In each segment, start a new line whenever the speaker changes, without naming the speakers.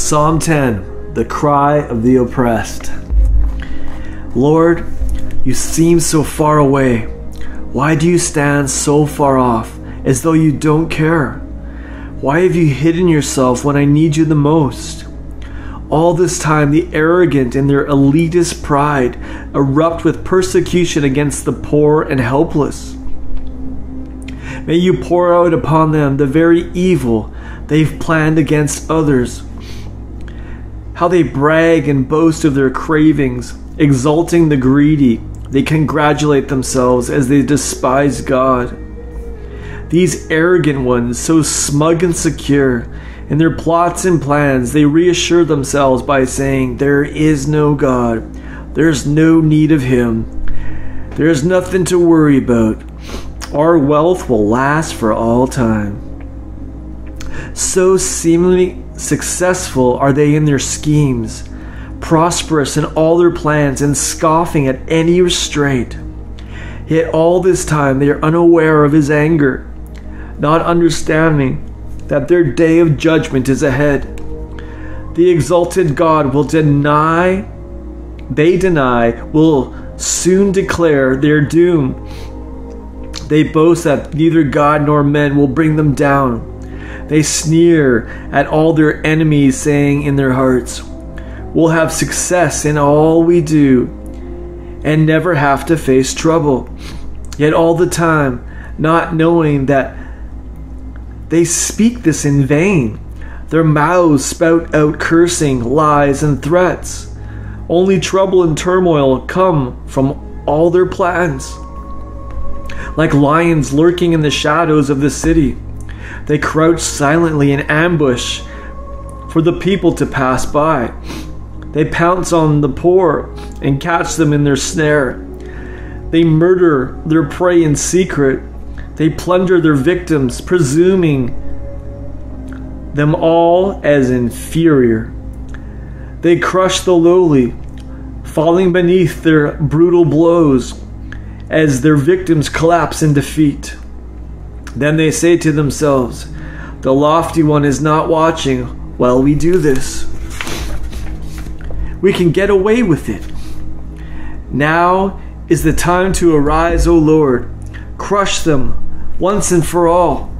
Psalm 10 The Cry of the Oppressed. Lord, you seem so far away. Why do you stand so far off, as though you don't care? Why have you hidden yourself when I need you the most? All this time, the arrogant in their elitist pride erupt with persecution against the poor and helpless. May you pour out upon them the very evil they've planned against others. How they brag and boast of their cravings, exalting the greedy. They congratulate themselves as they despise God. These arrogant ones, so smug and secure, in their plots and plans, they reassure themselves by saying, There is no God. There's no need of Him. There's nothing to worry about. Our wealth will last for all time. So seemingly successful are they in their schemes, prosperous in all their plans, and scoffing at any restraint. Yet all this time they are unaware of His anger, not understanding that their day of judgment is ahead. The exalted God will deny, they deny, will soon declare their doom. They boast that neither God nor men will bring them down. They sneer at all their enemies, saying in their hearts, We'll have success in all we do and never have to face trouble. Yet all the time, not knowing that they speak this in vain. Their mouths spout out cursing, lies, and threats. Only trouble and turmoil come from all their plans. Like lions lurking in the shadows of the city, they crouch silently in ambush for the people to pass by. They pounce on the poor and catch them in their snare. They murder their prey in secret they plunder their victims, presuming them all as inferior. They crush the lowly, falling beneath their brutal blows as their victims collapse in defeat. Then they say to themselves, The lofty one is not watching while we do this. We can get away with it. Now is the time to arise, O Lord. Crush them once and for all.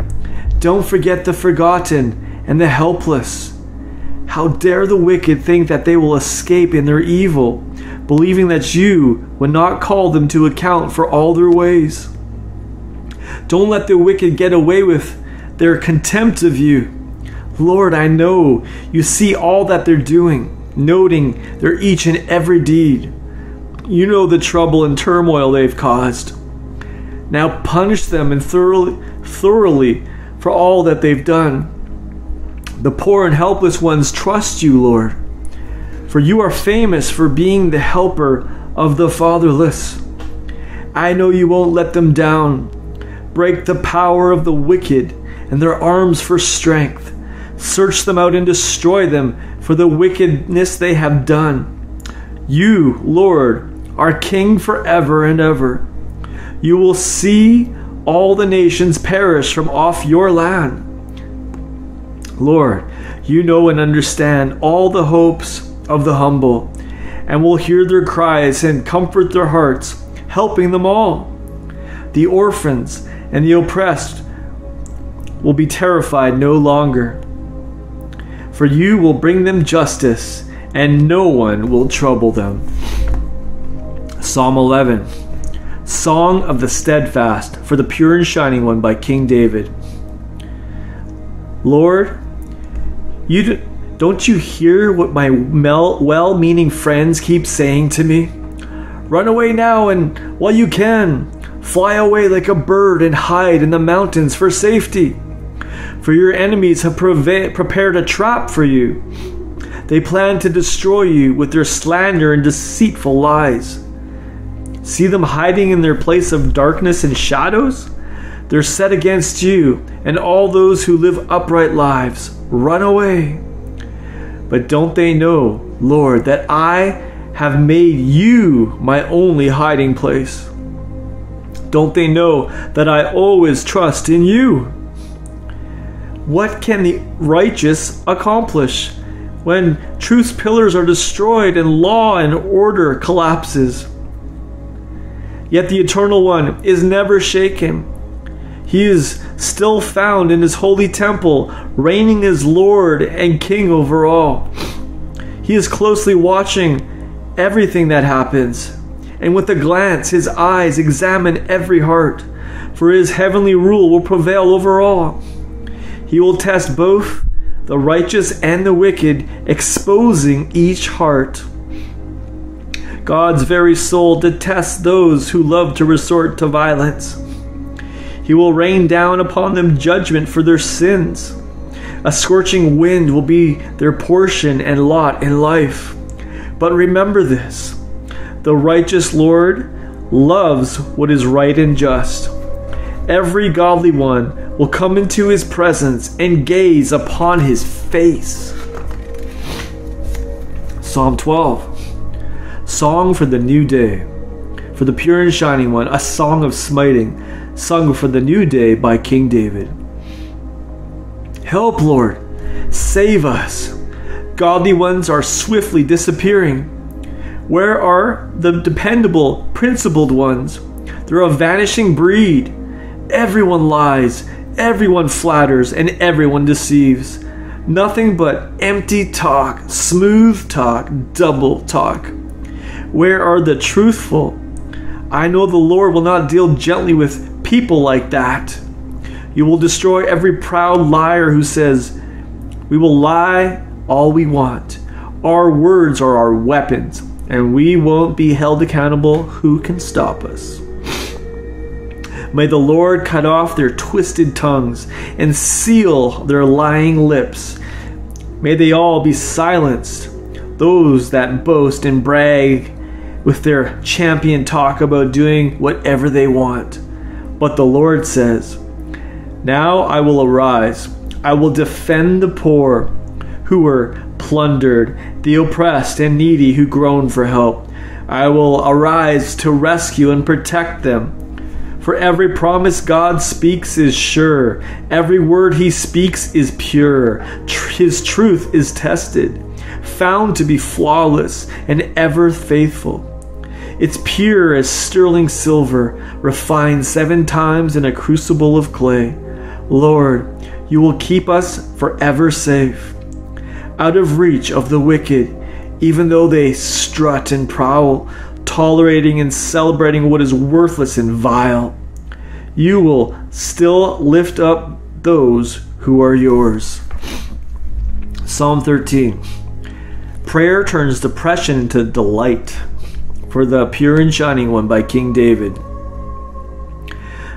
Don't forget the forgotten and the helpless. How dare the wicked think that they will escape in their evil, believing that you would not call them to account for all their ways. Don't let the wicked get away with their contempt of you. Lord, I know you see all that they're doing, noting their each and every deed. You know the trouble and turmoil they've caused. Now punish them and thoroughly, thoroughly for all that they've done. The poor and helpless ones trust you, Lord, for you are famous for being the helper of the fatherless. I know you won't let them down. Break the power of the wicked and their arms for strength. Search them out and destroy them for the wickedness they have done. You, Lord, are King forever and ever. You will see all the nations perish from off your land. Lord, you know and understand all the hopes of the humble, and will hear their cries and comfort their hearts, helping them all. The orphans and the oppressed will be terrified no longer. For you will bring them justice, and no one will trouble them. Psalm 11 Song of the Steadfast for the Pure and Shining One by King David. Lord, you do, don't you hear what my well meaning friends keep saying to me? Run away now and while you can, fly away like a bird and hide in the mountains for safety. For your enemies have prepared a trap for you. They plan to destroy you with their slander and deceitful lies. See them hiding in their place of darkness and shadows? They're set against you and all those who live upright lives. Run away. But don't they know, Lord, that I have made you my only hiding place? Don't they know that I always trust in you? What can the righteous accomplish when truth's pillars are destroyed and law and order collapses. Yet the Eternal One is never shaken. He is still found in his holy temple, reigning as Lord and King over all. He is closely watching everything that happens, and with a glance, his eyes examine every heart, for his heavenly rule will prevail over all. He will test both the righteous and the wicked, exposing each heart. God's very soul detests those who love to resort to violence. He will rain down upon them judgment for their sins. A scorching wind will be their portion and lot in life. But remember this the righteous Lord loves what is right and just. Every godly one will come into his presence and gaze upon his face. Psalm 12 Song for the new day. For the pure and shining one, a song of smiting, sung for the new day by King David. Help, Lord, save us. Godly ones are swiftly disappearing. Where are the dependable, principled ones? They're a vanishing breed. Everyone lies, everyone flatters, and everyone deceives. Nothing but empty talk, smooth talk, double talk. Where are the truthful? I know the Lord will not deal gently with people like that. You will destroy every proud liar who says, We will lie all we want. Our words are our weapons, and we won't be held accountable. Who can stop us? May the Lord cut off their twisted tongues and seal their lying lips. May they all be silenced, those that boast and brag with their champion talk about doing whatever they want. But the Lord says, Now I will arise, I will defend the poor who were plundered, the oppressed and needy who groan for help. I will arise to rescue and protect them. For every promise God speaks is sure, every word he speaks is pure, his truth is tested, found to be flawless and ever faithful. It's pure as sterling silver, refined seven times in a crucible of clay. Lord, you will keep us forever safe, out of reach of the wicked, even though they strut and prowl tolerating and celebrating what is worthless and vile. You will still lift up those who are yours. Psalm 13 Prayer turns depression into delight for the pure and shining one by King David.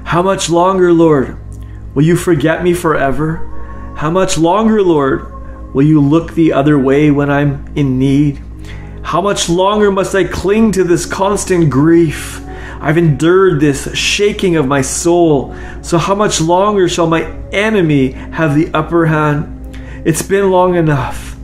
How much longer, Lord, will you forget me forever? How much longer, Lord, will you look the other way when I'm in need? How much longer must I cling to this constant grief? I've endured this shaking of my soul, so how much longer shall my enemy have the upper hand? It's been long enough.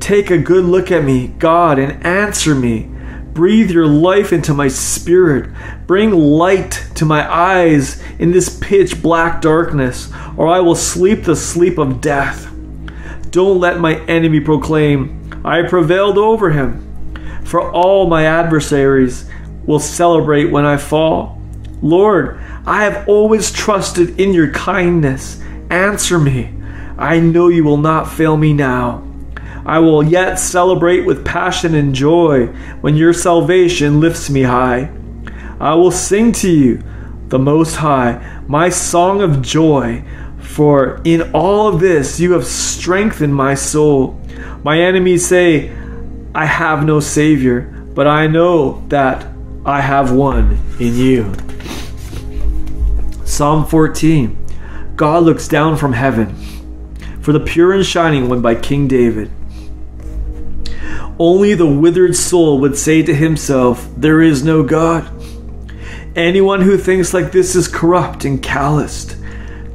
Take a good look at me, God, and answer me. Breathe your life into my spirit. Bring light to my eyes in this pitch black darkness, or I will sleep the sleep of death. Don't let my enemy proclaim, I prevailed over him for all my adversaries will celebrate when I fall. Lord, I have always trusted in your kindness. Answer me. I know you will not fail me now. I will yet celebrate with passion and joy when your salvation lifts me high. I will sing to you, the Most High, my song of joy, for in all of this you have strengthened my soul. My enemies say, I have no Savior, but I know that I have one in you. Psalm 14 God looks down from heaven for the pure and shining one by King David. Only the withered soul would say to himself, There is no God. Anyone who thinks like this is corrupt and calloused,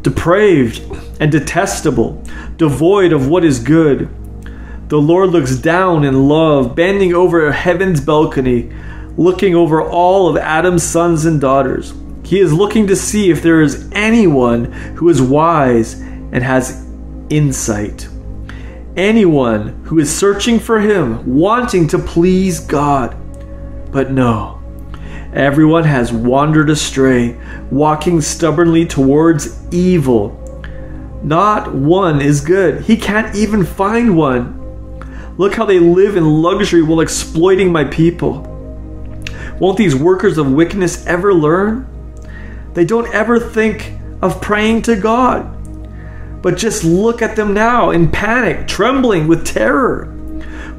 depraved and detestable, devoid of what is good the Lord looks down in love, bending over heaven's balcony, looking over all of Adam's sons and daughters. He is looking to see if there is anyone who is wise and has insight. anyone who is searching for Him, wanting to please God. But no, everyone has wandered astray, walking stubbornly towards evil. Not one is good. He can't even find one. Look how they live in luxury while exploiting my people. Won't these workers of wickedness ever learn? They don't ever think of praying to God. But just look at them now in panic, trembling with terror.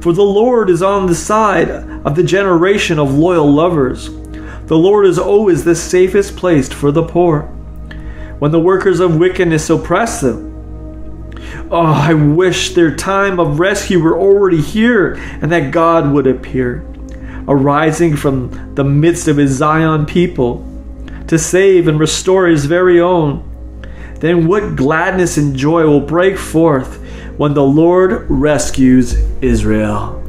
For the Lord is on the side of the generation of loyal lovers. The Lord is always the safest place for the poor. When the workers of wickedness oppress them, Oh, I wish their time of rescue were already here and that God would appear, arising from the midst of his Zion people to save and restore his very own. Then what gladness and joy will break forth when the Lord rescues Israel.